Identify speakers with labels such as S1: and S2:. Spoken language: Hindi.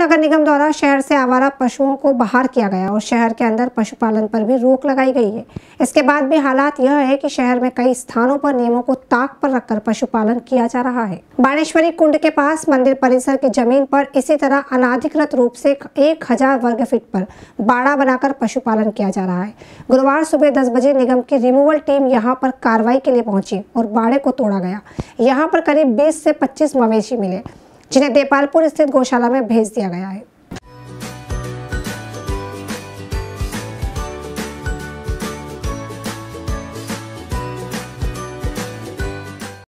S1: नगर निगम द्वारा शहर से आवारा पशुओं को बाहर किया गया और शहर के अंदर पशुपालन पर भी रोक लगाई गई है। इसके बाद भी हालात यह है कि शहर में कई स्थानों पर नियमों को ताक पर रखकर पशुपालन किया जा रहा है। बाणेश्वरी कुंड के पास मंदिर परिसर की ज़मीन पर इसी तरह अनाधिकृत रूप से एक हज़ार वर्ग फीट पर बाड़ा बनाकर पशुपालन किया जा रहा है। गुरुवार सुबह दस बजे निगम की रिमूवल टीम यहाँ पर कार्रवाई के लिए पहुँची और बाड़े को तोड़ा गया। यहाँ पर करीब बीस से पच्चीस मवेशी मिले। जिन्हें देपालपुर स्थित गौशाला में भेज दिया गया है।